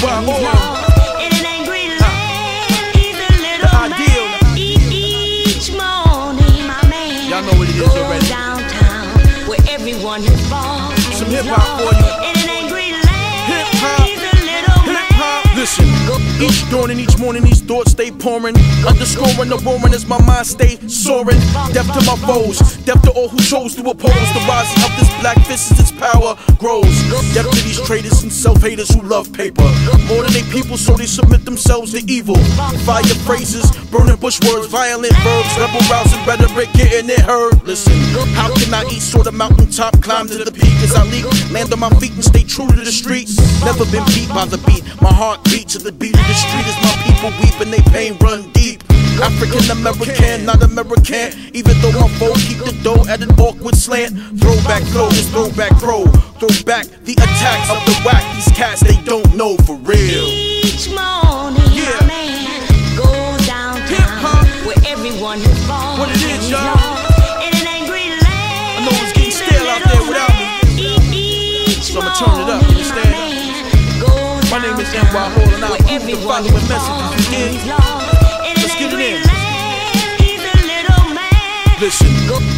But hold ah. know where everyone has Some hip hop for you. In an angry land, hip hop, hip hop. Listen. Go each dawn and each morning these thoughts stay pouring. Underscoring the roaring as my mind stay soaring. Deaf to my foes, deaf to all who chose to oppose the rising of this black fist as its power grows. Deaf to these traitors and self haters who love paper. More than they people, so they submit themselves to evil. Fire phrases, burning bush words, violent verbs, rebel rousing rhetoric, getting it heard. Listen, how can I eat sort of mountaintop, climb to the peak as I leap, land on my feet and stay true to the streets? Never been beat by the beat, my heart beat to the beat the street is my people weep and they pain run deep. African American, not American. Even though my foe keep the dough at an awkward slant. Throwback flow, this throwback crow. Throw back the attacks of the whack. These cats they don't know for real. Each morning, Yeah. man goes downtown where everyone has fallen. What it is, y'all? Goes My name is downtown NY Oil, and I where approve the following messages, you and dig? he's lost in an Let's get it in. land. Little man. Listen,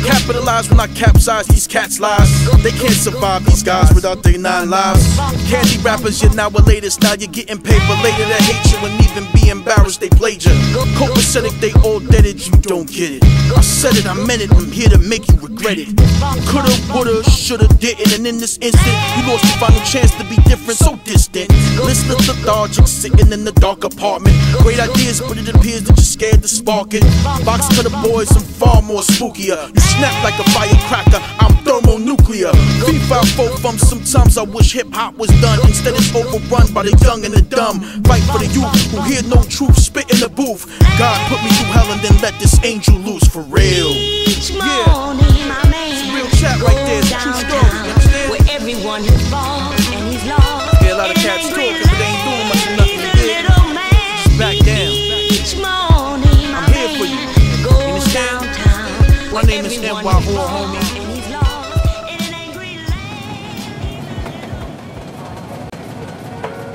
capitalize when I capsize these cats' lives. They can't survive these guys without their nine lives. Candy rappers, you're now a latest. Now you're getting paper later They hate you and even be embarrassed they played you. Copacetic, they all dead it, you don't get it. I said it, I meant it, I'm here to make you regret it. Coulda, woulda, shoulda, didn't, and in this instant, you lost your final chance to be different, so distant. Listless, lethargic, sitting in the dark apartment. Great ideas, but it appears that you're scared to spark it. Box cutter boys, I'm far more spookier. You snap like a firecracker, I'm thermonuclear. FIFA folk from sometimes I wish hip hop was done. Instead, it's overrun by the young and the dumb. Fight for the youth who hear no truth, spit in the booth. God put me through hell and then let this angel loose for real. Each Yeah. morning, my man chat right there. It's a true story, you understand? Where everyone has fallen and he's lost. Hear a lot of cats talking, but they ain't doing much of nothing, you a dig? little man. Just back down. Each morning, I'm here for you. You understand? downtown My name is NY Oil, homie. and he's lost in an angry land.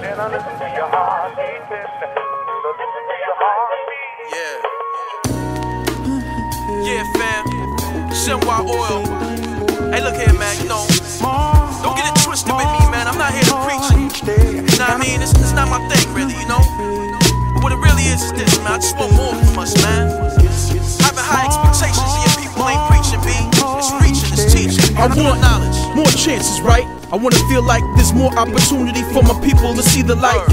Then I listen to your heartbeat, baby. Listen to your heartbeat. Yeah. Yeah, fam. Shenhua oil. Hey, look here, man. You know, don't get it twisted with me, man. I'm not here to preach. You know what I mean? It's, it's not my thing, really, you know? But what it really is is this, man. I just want more from us, man. Having high expectations, yeah, people ain't preaching, B. It's reaching, it's teaching. I want knowledge. More chances, right? I wanna feel like there's more opportunity for my people to see the light.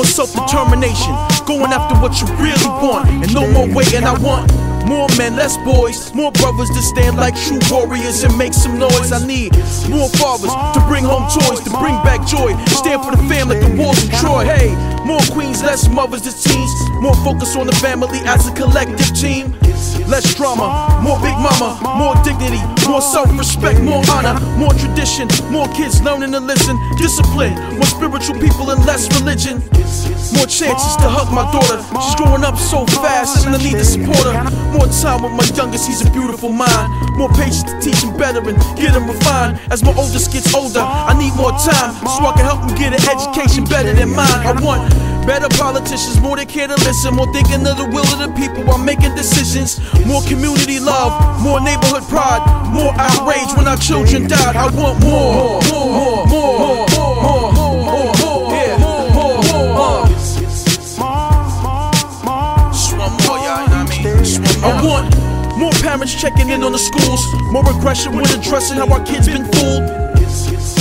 More self determination, going after what you really want, and no more waiting. I want more men, less boys, more brothers to stand like true warriors and make some noise. I need more fathers to bring home toys, to bring back joy, stand for the family the walls of Troy. Hey, more queens, less mothers to teens, more focus on the family as a collective team. Less drama, more big mama, more dignity, more self-respect, more honor, more tradition, more kids learning to listen, discipline, more spiritual people and less religion. More chances to hug my daughter. She's growing up so fast and I need to support her. More time with my youngest, he's a beautiful mind. More patience to teach him better and get him refined. As my oldest gets older, I need more time so I can help him get an education better than mine. I want Better politicians, more that care to listen, more thinking of the will of the people while making decisions. More community love, more neighborhood pride, more outrage when our children die. I want more, more, more, more, more, more, more, more. I want more parents checking in on the schools, more aggression when addressing how our kids been fooled,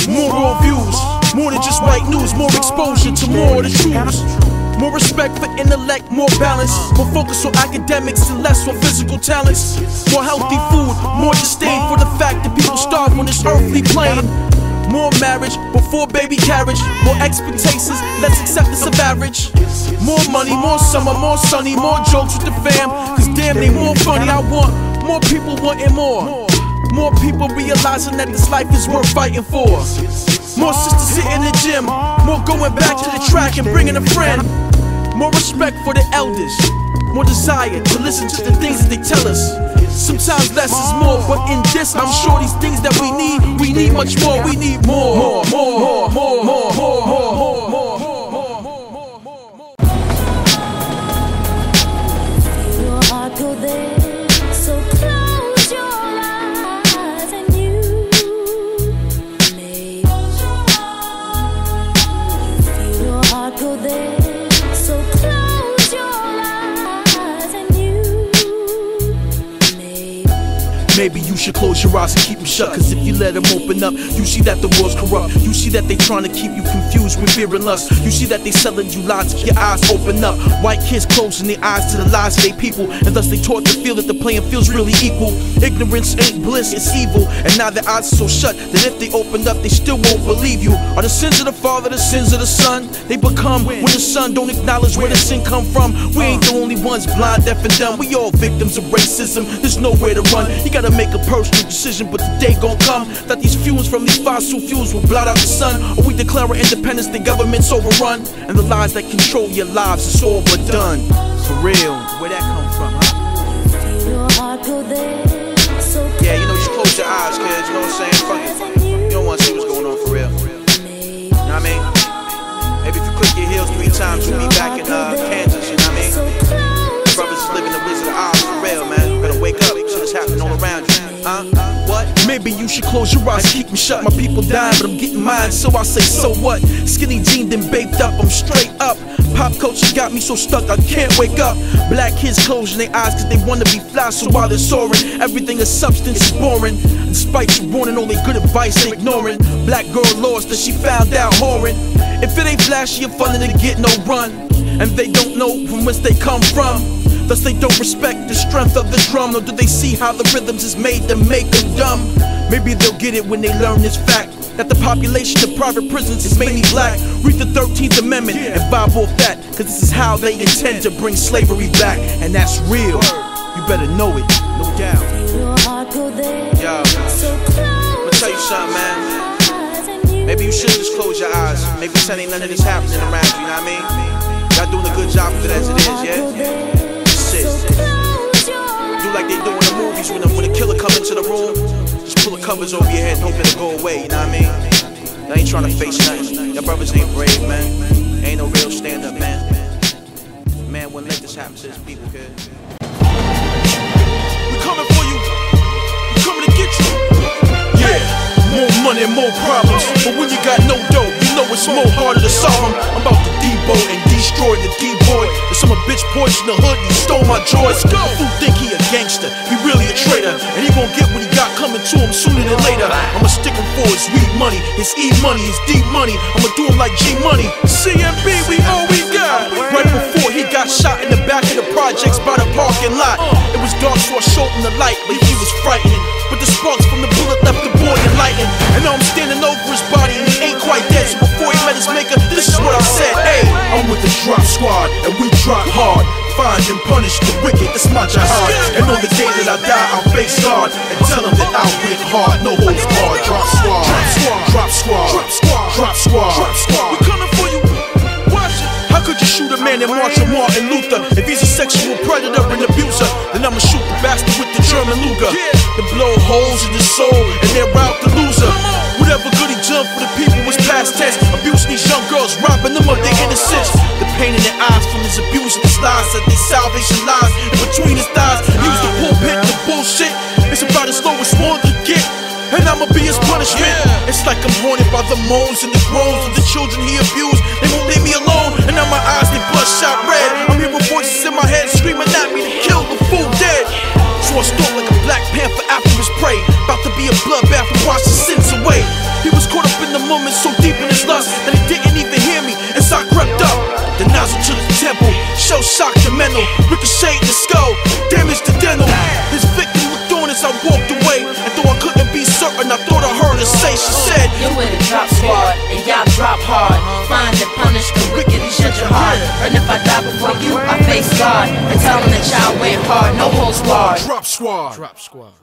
more raw views, more than just white news, more exposure to more of the truth. More respect for intellect, more balance, more focus on academics and less on physical talents. More healthy food, more disdain for the fact that people starve on this earthly plane. More marriage before baby carriage, more expectations, less acceptance of average. More money, more summer, more sunny, more jokes with the fam. Cause damn, they more funny. I want more people wanting more. More people realizing that this life is worth fighting for. More sisters sit in the gym, more going back to the track and bringing a friend. More respect for the elders, more desire to listen to the things that they tell us. Sometimes less is more, but in this, I'm sure these things that we need, we need much more. We need more, more, more, more, more, more, more, more. more, more. to this should close your eyes and keep them shut. Cause if you let them open up, you see that the world's corrupt. You see that they trying to keep you confused with fear and lust. You see that they selling you lies if your eyes open up. White kids closing their eyes to the lies of their people. And thus they taught to feel that the playing field's really equal. Ignorance ain't bliss, it's evil. And now their eyes are so shut that if they opened up, they still won't believe you. Are the sins of the father the sins of the son? They become when the son don't acknowledge where the sin come from. We ain't the only ones blind, deaf, and dumb. We all victims of racism. There's nowhere to run. You gotta make a personal decision, but the day gon' come that these fumes from these fossil fuels will blot out the sun. Or we declare our independence, the government's overrun, and the lies that control your lives is all but done. For real, where that come from, huh? Yeah, you know, just close your eyes, kids. You know what I'm saying? Fuck it. You don't want to see what's going on for real. You know what I mean? Maybe if you click your heels three times, you'll be back in uh, Kansas. You know what I mean? Brothers living the Wizard of Oz for real, man. Better wake up. Shit is happening all around you. Huh? What? Maybe you should close your eyes, keep me shut. My people dying, but I'm getting mine, so I say, so what? Skinny jeaned and baked up, I'm straight up. Pop culture got me so stuck, I can't wake up. Black kids closing their eyes cause they wanna be fly, so while they're soaring, everything is substance is boring. Despite you wanting all their good advice, they ignoring. Black girl lost that she found out whoring. If it ain't flashy or fun, then they get no run. And they don't know from whence they come from. Thus they don't respect the strength of the drum Nor do they see how the rhythms is made to make them dumb Maybe they'll get it when they learn this fact That the population of private prisons is mainly black Read the 13th Amendment and vibe off that Cause this is how they intend to bring slavery back And that's real, you better know it, no doubt. Yo. I'ma tell you something, man. Maybe you should just close your eyes. Maybe pretend ain't none of this happening around you, you know what I mean? Y'all doing a good job of it as it is, yeah? Like they do in the movies when, the, when a killer come into the room. Just pull the covers over your head hope it'll go away, you know what I mean? Y'all ain't trying to face nothing. Y'all brothers ain't brave, man. Ain't no real stand up, man. Man, wouldn't let this happen to his people, kid. We coming for you. We coming to get you. Yeah, more money, more problems. But when you got no dough, it's more harder to solve them. I'm about to debo and destroy the D-boy. The summer bitch poison the hood, he stole my joy. Go. Who think he a gangster? He really a traitor. And he gon' get what he got coming to him sooner than later. I'ma stick him for his weed money, his E money, his D money. I'ma do him like G money. CMB, we all we got. Right before he got shot in the back of the projects by the parking lot. It was dark, so I showed him the light, but he was frightening. But the sparks from the bullet left the boy enlightened. And now I'm standing over his body, and he ain't quite dead. So before he met his maker, this is what I said. Hey, I'm with the drop squad, and we drop hard. Find and punish the wicked, that's my jihad. And on the day that I die, I'll face God and tell him that I'll win hard, no holds barred. Drop squad, drop squad, drop squad, drop squad, drop squad. We coming shoot a man and march on Martin Luther? If he's a sexual predator and abuser, then I'ma shoot the bastard with the German Luger. And blow holes in his soul and then route the loser. Whatever good he done for the people was past tense. Abusing these young girls, robbing them of their innocence. The pain in their eyes from his abuse and his lies said their salvation lies in between his thighs. Use the pulpit to bullshit. It's about as low as one. And I'ma be his punishment. It's like I'm haunted by the moans and the groans of the children he abused. They won't leave me alone. And now my eyes, they bloodshot red. I'm hearing voices in my head screaming at me to kill the fool dead. So I stole like a black panther after his prey. About to be a bloodbath to wash his sins away. He was caught up in the moment, so deep in his lust that he didn't even hear me. As I crept up, the nozzle to the temple, shell shocked the mental, ricocheted the skull, damaged the dental. I thought I heard her say, she said, You with the drop squad, and y'all drop hard. Find and punish the wicked and shut your heart. And if I die before you, I face God. And tell them that y'all went hard, no holds barred. Drop squad. Drop squad.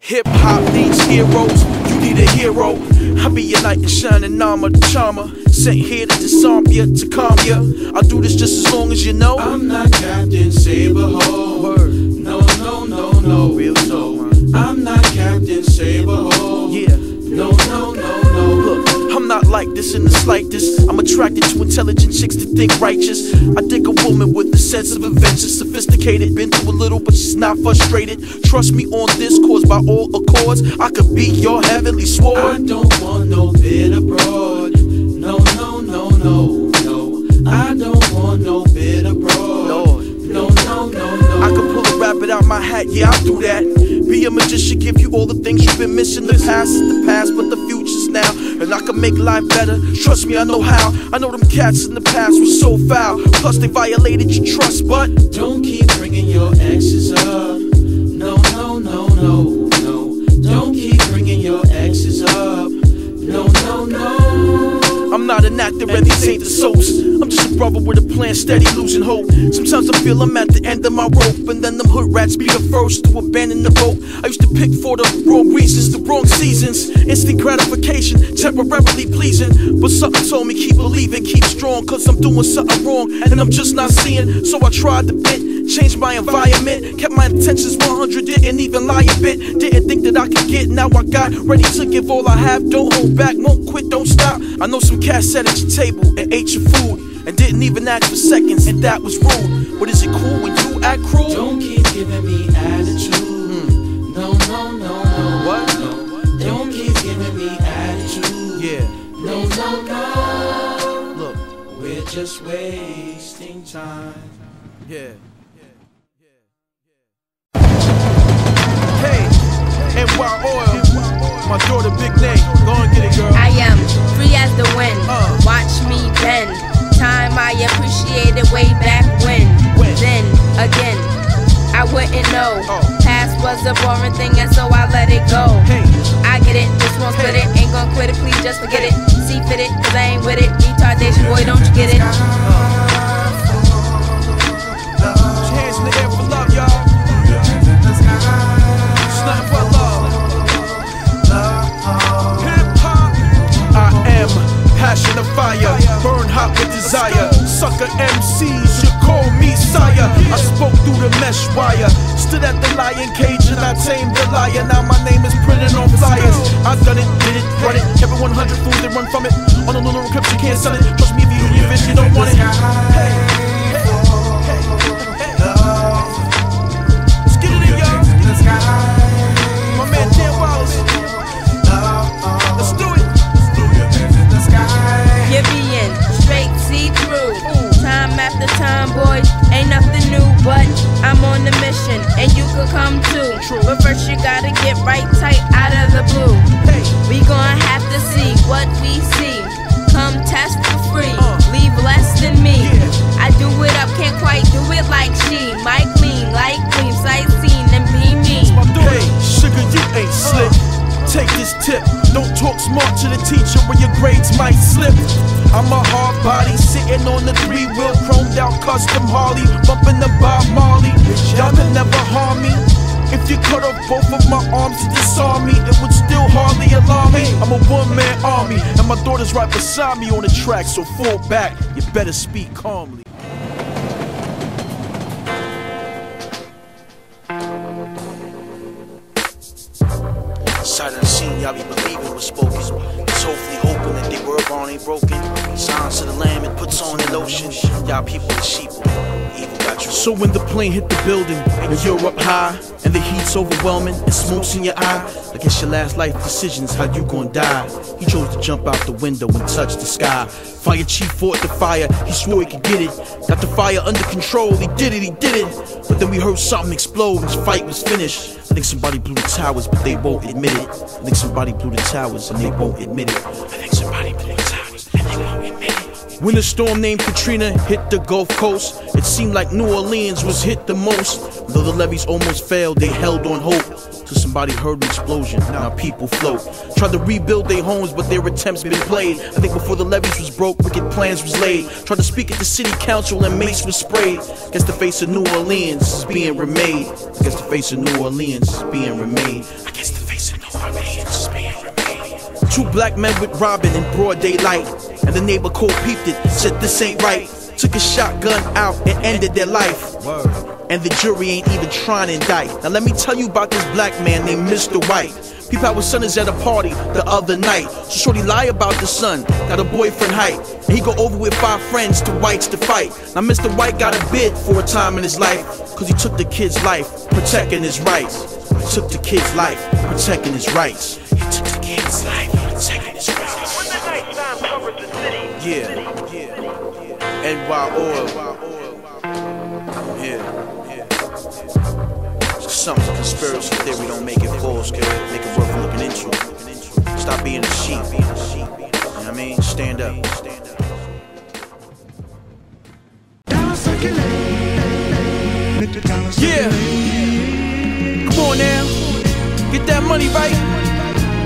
Hip hop needs heroes. You need a hero. I be your knight in shining armor, the charmer. Sent here to disarm ya, to calm ya. I'll do this just as long as you know. I'm not Captain Save-a-Ho. Word. No, no, no, no, Real no. I'm not Captain Save-a-Ho. Yeah. No, no, no, no. Look, I'm not like this in the slightest. I'm attracted to intelligent chicks that think righteous. I dig a woman with a sense of adventure, sophisticated, been through a little, but she's not frustrated. Trust me on this, cause by all accords, I could be your heavenly sword. I don't want no bit abroad. No, no, no, no, no. I don't want no bit abroad. Lord. No, no, no, no. I could pull a rabbit out my hat, yeah, I'll do that. Be a magician, give you all the things you've been missing. The past is the past, but the future's now. And I can make life better. Trust me, I know how. I know them cats in the past were so foul. Plus, they violated your trust, but Don't keep bringing your exes up. No, no, no, no, no. Not an actor and these ain't the soaps. I'm just a brother with a plan, steady losing hope. Sometimes I feel I'm at the end of my rope, and then them hood rats be the first to abandon the boat. I used to pick for the wrong reasons, the wrong seasons. Instant gratification, temporarily pleasing. But something told me keep believing, keep strong, cause I'm doing something wrong, and I'm just not seeing. So I tried to bit. Changed my environment, kept my intentions 100, didn't even lie a bit. Didn't think that I could get, now I got ready to give all I have. Don't hold back, won't quit, don't stop. I know some cats sat at your table and ate your food and didn't even ask for seconds, and that was rude. But is it cool when you act cruel? Don't keep giving me attitude. No, no, no, no. What? No. Don't keep giving me attitude. Yeah, No, no, no. look, We're just wasting time. yeah. NY Oil, my daughter Big Nay, go and get it, girl. I am free as the wind. Uh. Watch me bend. Time I appreciated way back when. When? Then again, I wouldn't know. Oh. Past was a boring thing, and so I let it go. Hey. I get it, this one's Hey. with it. Ain't gonna quit it, please just forget it. See fit it, cause I ain't with it. Retardation, boy, don't you get it? Put passion of fire, burn hot with desire. Sucker MCs, you call me sire. I spoke through the mesh wire, stood at the lion cage and I tamed the lion. Now my name is printed on flyers. I done it, did it, run it. Every 100 fools they run from it. On the lunar eclipse, you can't sell it. Trust me if you you don't want it. Hey, Time after time, boy, ain't nothing new, but I'm on the mission, and you could come too. But first, you gotta get right custom Harley, bumping the Bob Marley. Y'all can never harm me. If you cut off both of my arms to disarm me, it would still hardly alarm me. I'm a one man army, and my daughter's right beside me on the track, so fall back. You better speak calmly. Unseen, y'all be believing what's spoken. It's hopefully hoping that they word bond ain't broken. Signs to the lamb, it puts on an ocean. Y'all people sheep. So when the plane hit the building, and you're up high, and the heat's overwhelming, and smoke's in your eye, I guess your last life decisions how you gon' die. He chose to jump out the window and touch the sky. Fire chief fought the fire, he swore he could get it. Got the fire under control, he did it, he did it. But then we heard something explode, and his fight was finished. I think somebody blew the towers, but they won't admit it. I think somebody blew the towers, and they won't admit it. I think somebody blew the towers, and they won't admit it. When a storm named Katrina hit the Gulf Coast, it seemed like New Orleans was hit the most. Though the levees almost failed, they held on hope. Till somebody heard an explosion, now people float. Tried to rebuild their homes, but their attempts been played. I think before the levees was broke, wicked plans was laid. Tried to speak at the city council and mace was sprayed. Guess the face of New Orleans is being remade. Guess the face of New Orleans is being remade. I guess the face of New Orleans being remade. Two black men with Robin in broad daylight. And the neighbor cold peeped it, said this ain't right. Took a shotgun out and ended their life. And the jury ain't even trying to indict. Now let me tell you about this black man named Mr. White. Peep out with son is at a party the other night. So shorty lie about the son, got a boyfriend height. And he go over with five friends to White's to fight. Now Mr. White got a bid for a time in his life. Cause he took the kid's life, protecting his rights. He took the kid's life, protecting his rights. He took the kid's life, protecting his rights. When the nighttime covers the city, Yeah, yeah. NY Oil. Yeah, something. Conspiracy theory don't make it false, kid. Make it worth looking into. Stop being a sheep. You know what I mean? Stand up. Yeah. Come on now. Get that money right.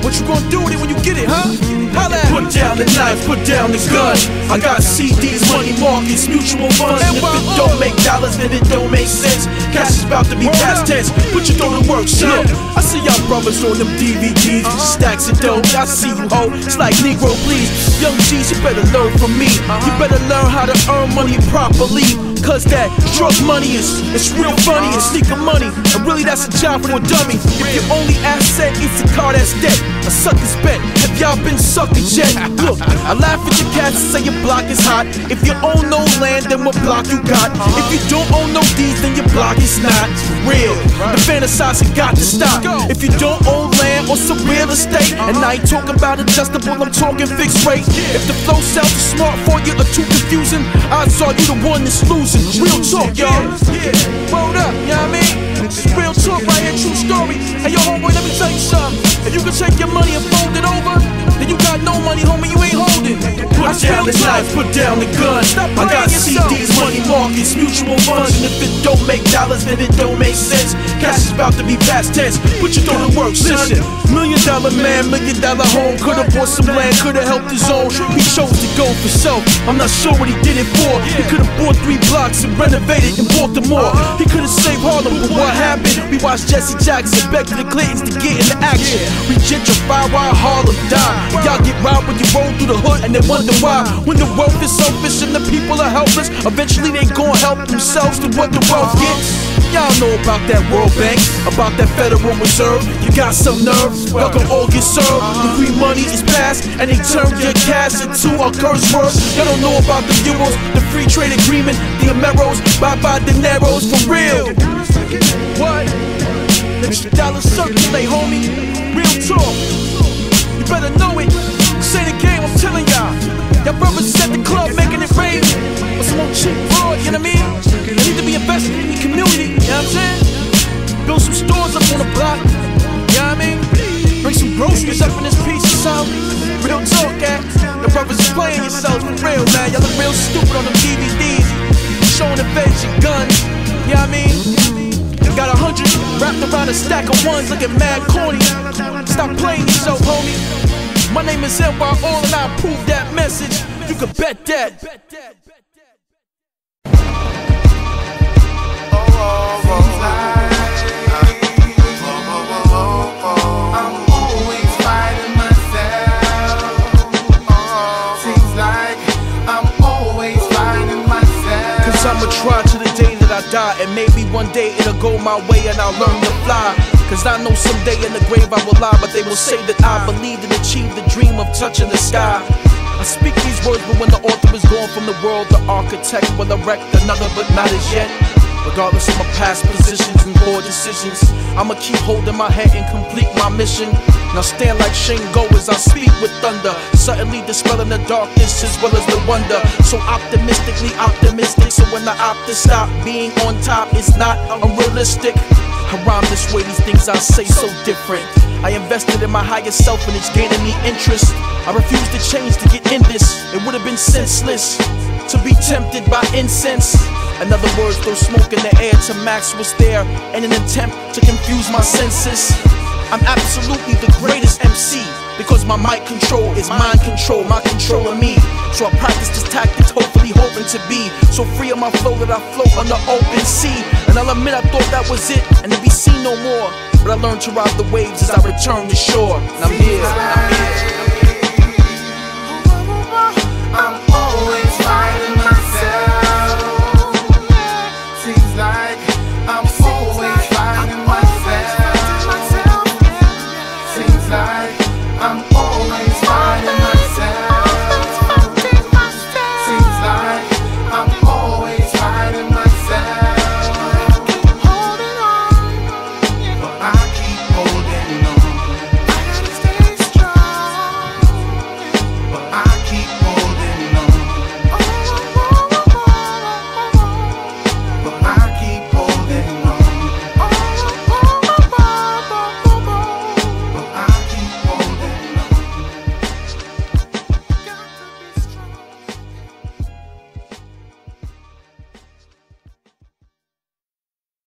What you gonna do with it when you get it, huh? Holla Put down the knife, put down the gun. I got CDs, money markets, mutual funds. And if it don't make dollars, then it don't make sense. Cash is about to be past tense. Put your dough to work, son. I see y'all brothers on them DVDs, stacks of dough. I see you, ho. It's like Negro, please. Young G's, you better learn from me. You better learn how to earn money properly. Cause that drug money is it's real funny, it's sneaker money. And really that's a job for a dummy. If your only asset is a car that's dead, a sucker's bet. Have y'all been suckers yet? Look, I laugh at your cats and say your block is hot. If you own no land, then what block you got? If you don't own no deeds, then your block is not real. The fantasizing got to stop. If you don't own land or some real estate, and I ain't talking about adjustable, I'm talking fixed rate. If the flow sounds too smart for you or too confusing, odds are you the one that's losing. Real talk, y'all. Yeah, up, you know what I mean? It's real talk right here, true story. Hey, yo, homeboy, let me tell you something. If you can take your money and fold it over, no money, homie, you ain't down knife, put down the gun. I got CDs, money markets, mutual funds, and if it don't make dollars, then it don't make sense. Cash is about to be past tense. Put your dough to work, listen. Million dollar man, million dollar home. Could've bought some land, could've helped his own. He chose to go for self. I'm not sure what he did it for. He could've bought three blocks and renovated in Baltimore. He could've saved Harlem, but what happened? We watched Jesse Jackson back to the Clintons to get into action. We gentrify while Harlem die. Y'all get robbed when you roll through the hood and then wonder why. When the wealth is selfish and the people are helpless, eventually they gon' help themselves to what the wealth gets. Y'all know about that World Bank, about that Federal Reserve. You got some nerve, can all get served. The free money is passed, and they turn your cash into a curse word. Y'all don't know about the euros, the free trade agreement, the Ameros, bye bye the dineros for real. What? Let your dollars circulate, homie. Real talk. You better know it. Say the game, I'm telling y'all. Y'all brothers is at the club making it rain. But some old cheap fraud, you know what I mean? They need to be invested in the community, you know what I'm saying? Build some stores up on the block, you know what I mean? Bring some groceries up in this piece of south. Real talk, eh? at the brothers is playing yourselves for real, man. Y'all look real stupid on them DVDs. Showing the veg and guns, you know what I mean? Got a hundred wrapped around a stack of ones, looking mad corny. Stop playing yourself, homie. My name is NY Oil and I approve that message. You can bet that. I'm always fighting myself. Seems like I'm always fighting myself. I'ma try to the day that I die. And maybe one day it'll go my way and I'll learn to fly. Cause I know someday in the grave I will lie, but they will say that I believed and achieved the dream of touching the sky. I speak these words, but when the author is gone from the world, the architect will erect another, but not as yet. Regardless of my past positions and poor decisions, I'ma keep holding my head and complete my mission. Now stand like Shango as I speak with thunder, suddenly dispelling the darkness as well as the wonder. So optimistically optimistic, so when I opt to stop being on top, it's not unrealistic. I rhyme this way, these things I say so different. I invested in my higher self and it's gaining me interest. I refuse to change to get in this. It would have been senseless to be tempted by incense. In other words, throw smoke in the air to max was there in an attempt to confuse my senses. I'm absolutely the greatest MC because my mic control is mind control, my control of me. So I practice this tactics, hopefully hoping to be so free of my flow that I float on the open sea. And I'll admit I thought that was it and to be seen no more. But I learned to ride the waves as I return to shore. And I'm here.